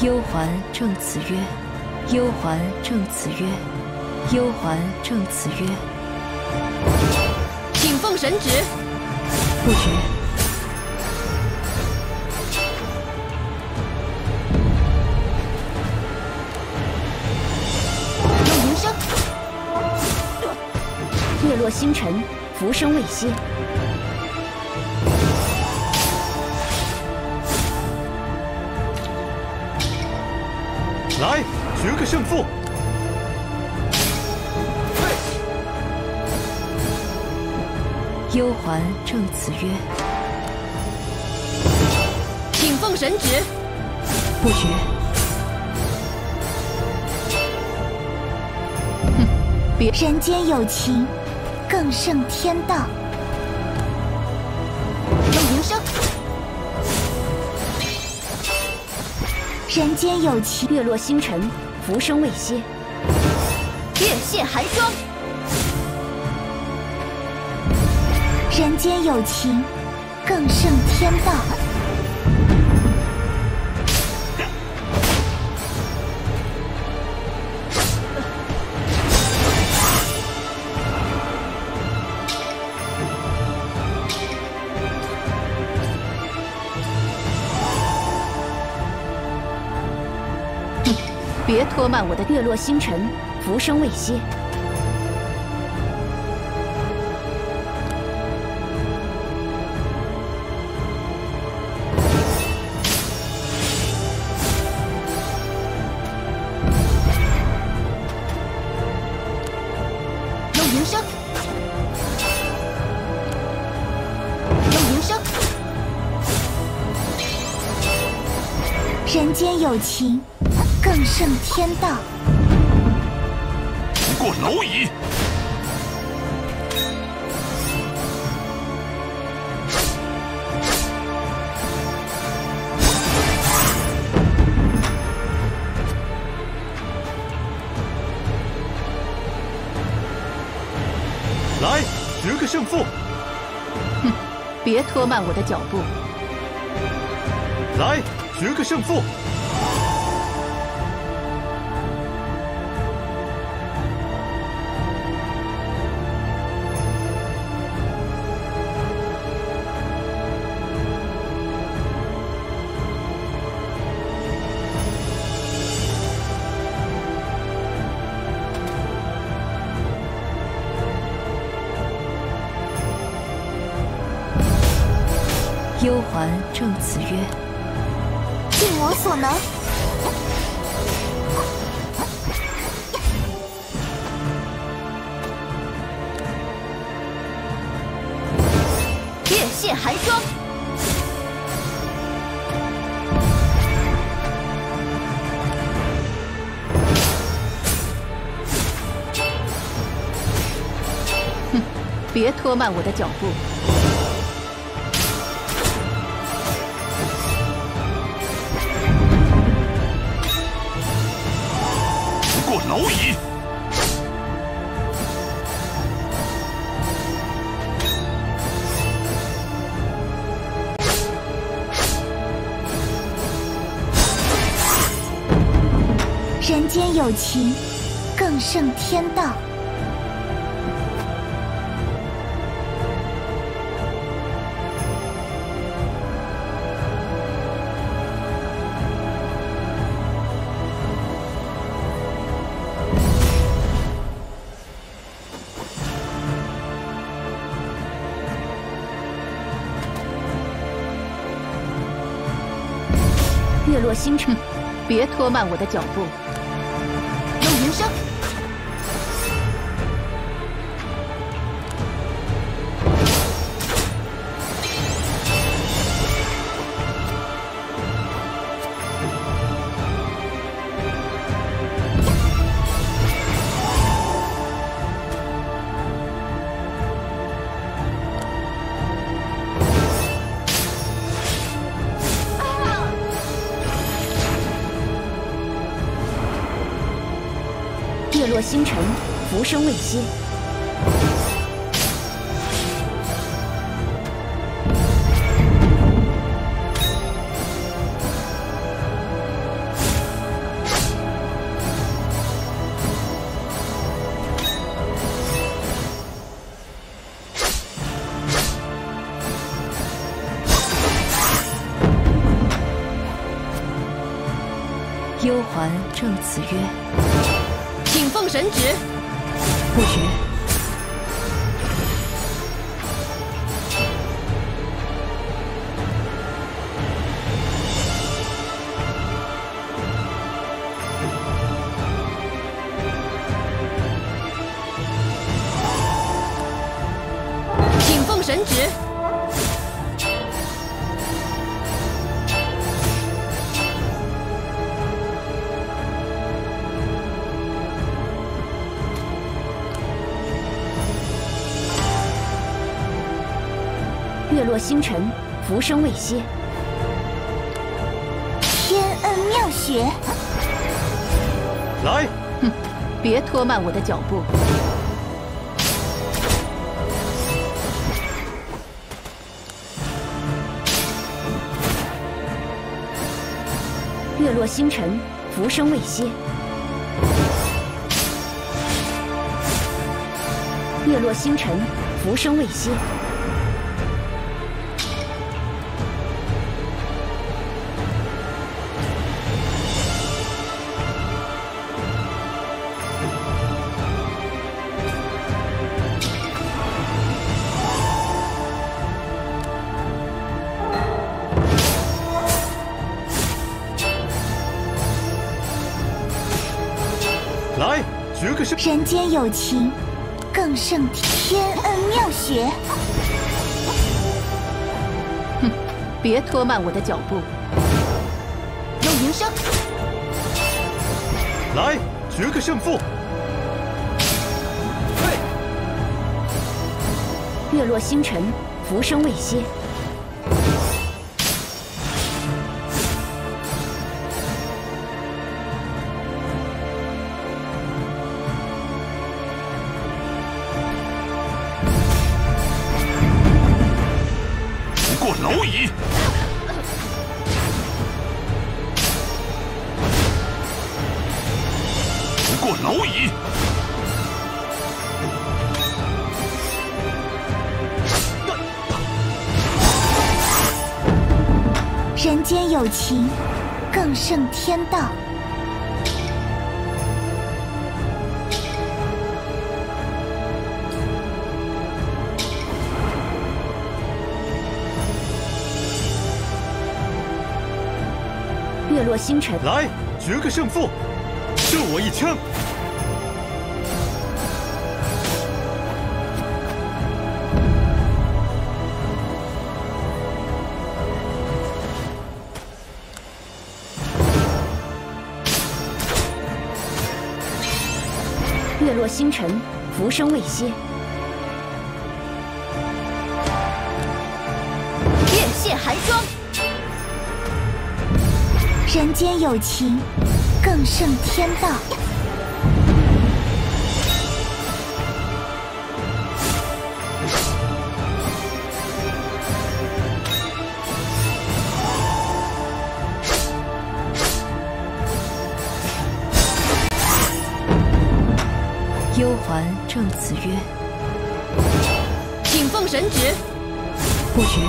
忧还正此曰：“幽环正此曰：“幽环正此曰。”请奉神旨。不决。有云声。月落星辰，浮生未歇。来，决个胜负。幽环正此曰。请奉神旨。不决。哼，别。人间有情，更胜天道。人间有情，月落星辰，浮生未歇。月泄寒霜。人间有情，更胜天道。拖慢我的月落星辰，浮生未歇。有铃声。有铃声。人间有情。更胜天道，不过蝼蚁。来，决个胜负。哼，别拖慢我的脚步。来，决个胜负。忧还正此曰：“尽我所能。”月泄寒霜。哼，别拖慢我的脚步。友情，更胜天道。月落星辰，别拖慢我的脚步。星辰，浮生未歇。幽环正此曰。神旨。”不许。月落星辰，浮生未歇。天恩妙雪，来，哼别拖慢我的脚步。月落星辰，浮生未歇。月落星辰，浮生未歇。人间有情更胜天恩妙学，别拖慢我的脚步。用云生，来，决个胜负。月落星辰，浮生未歇。过蝼蚁！不过蝼蚁！人间有情更胜天道。落星辰，来，决个胜负。射我一枪。月落星辰，浮生未歇。人间有情更胜天道。幽环正此曰请奉神旨。：“不决。”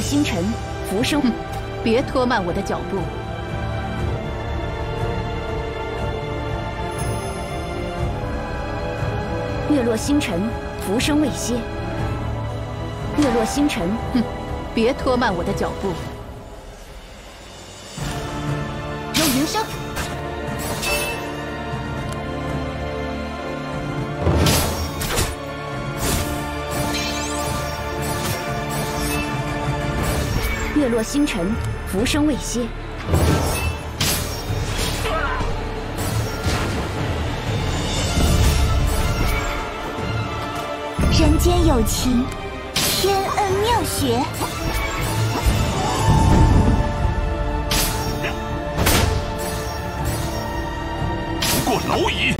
落星辰，浮生。别拖慢我的脚步。月落星辰，浮生未歇。月落星辰，哼，别拖慢我的脚步。月落星辰，浮生未歇。人间有情，天恩妙学。不过蝼蚁。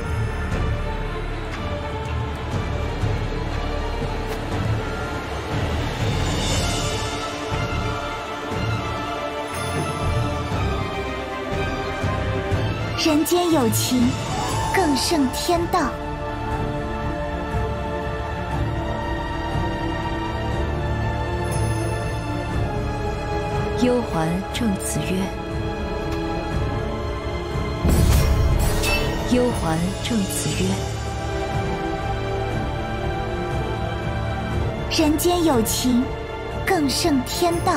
人间有情，更胜天道。幽环正此曰：“幽环正此曰。”人间有情，更胜天道。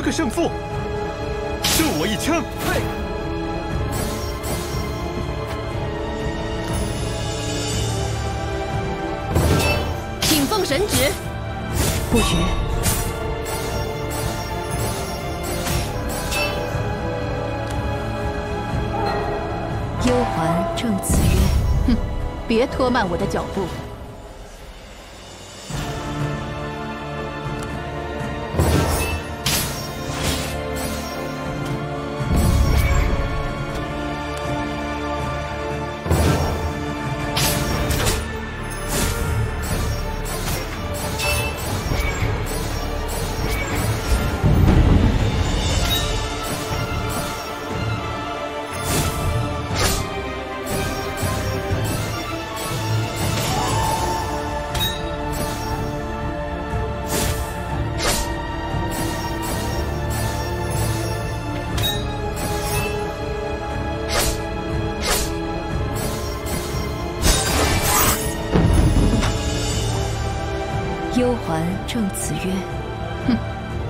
决个胜负！射我一枪！嘿！请奉神旨。不许。幽环正此曰：“哼，别拖慢我的脚步。”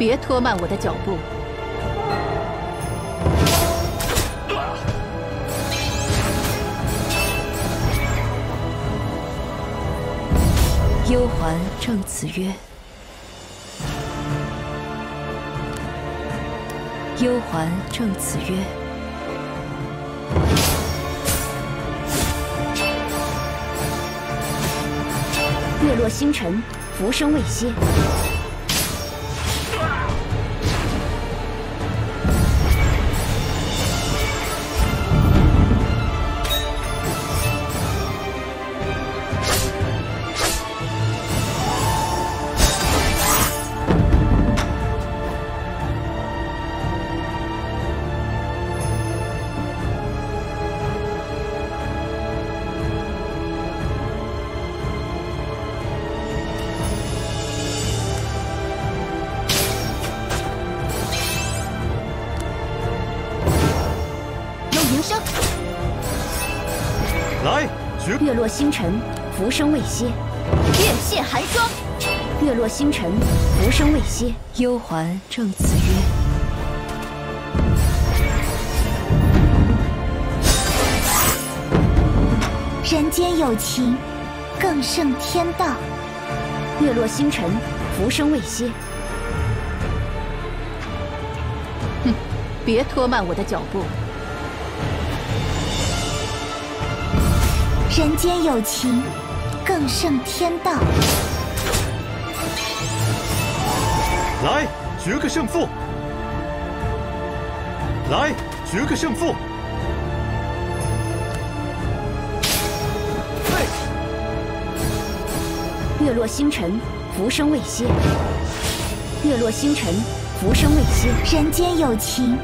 别拖慢我的脚步。”幽环正此曰：“幽环正此曰。”月落星辰，浮生未歇。月落星辰，浮生未歇；月泄寒霜，月落星辰，浮生未歇。幽还正子曰：“人间有情，更胜天道。月落星辰，浮生未歇。哼，别拖慢我的脚步。人间有情，更胜天道。来，决个胜负！来，决个胜负！月落星辰，浮生未歇。月落星辰，浮生未歇。人间有情，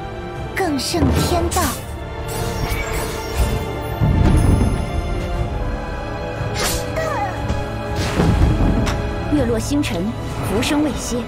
更胜天道。落星辰，浮生未歇。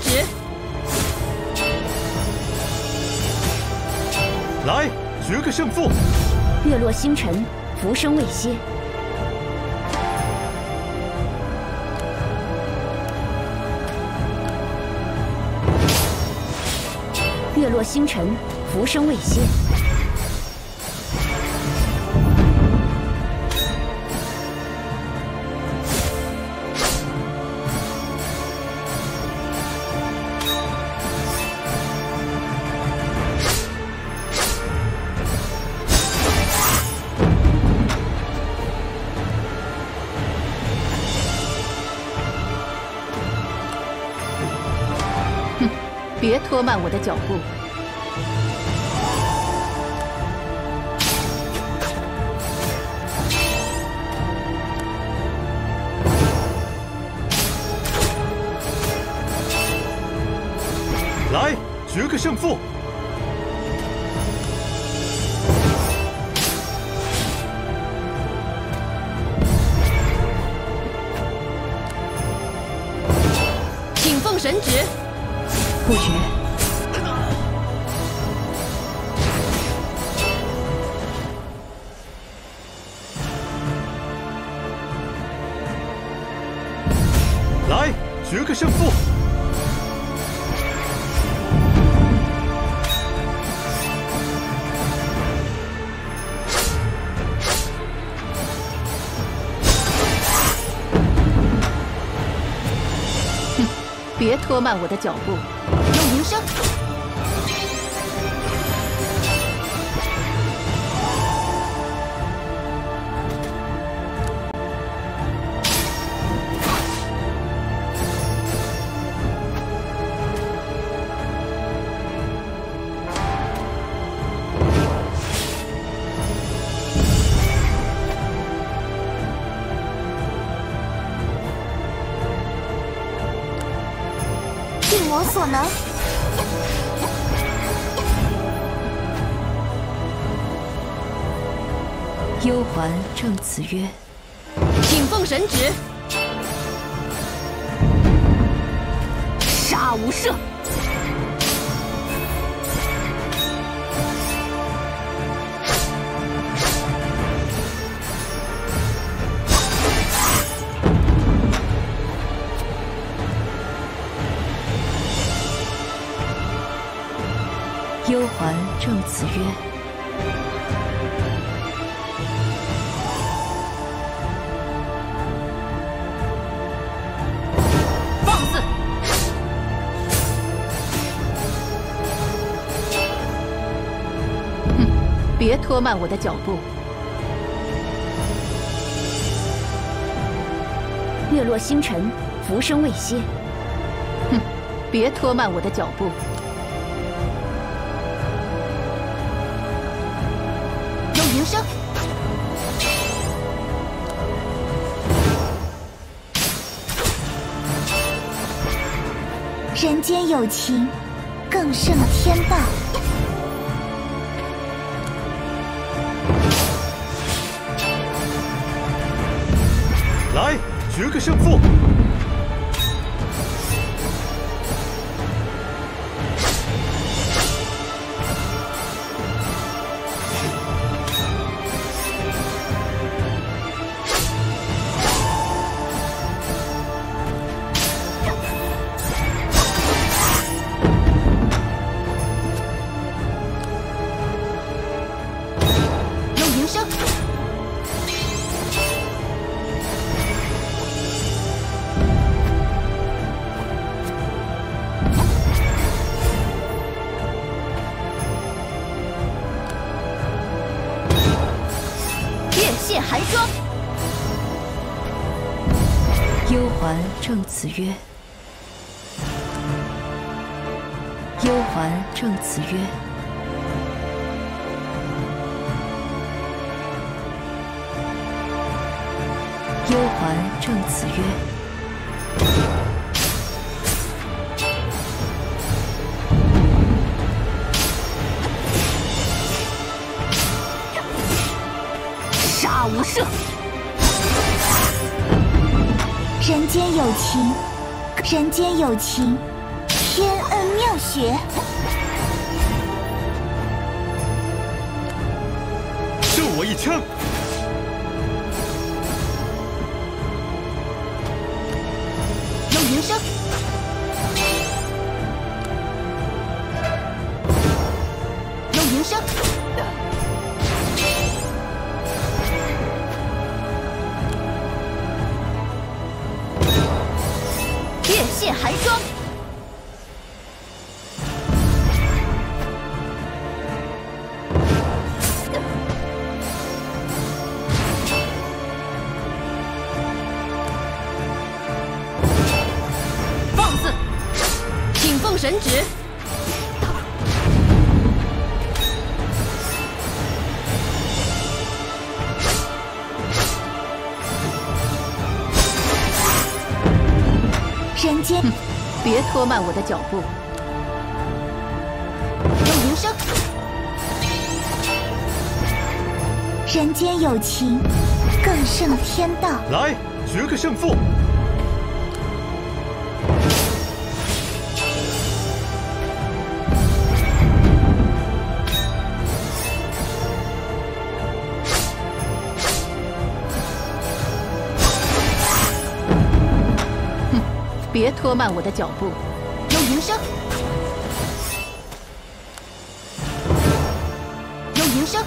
请奉神旨。来，决个胜负！月落星辰，浮生未歇。月落星辰，浮生未歇。拖慢我的脚步。来，决个胜负！别拖慢我的脚步。正子曰：“请奉神旨。杀无赦。幽环正子曰：“拖慢我的脚步。月落星辰，浮生未歇。哼，别拖慢我的脚步。用云声，人间有情，更胜天道。决个胜负。郑子曰幽环郑子曰。情，人间有情，天恩妙学。射我一枪。月泄寒霜。拖慢我的脚步。有云声，人间有情，更胜天道。来，决个胜负。别拖慢我的脚步。名声，有名声，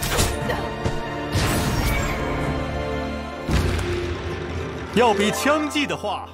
要比枪技的话，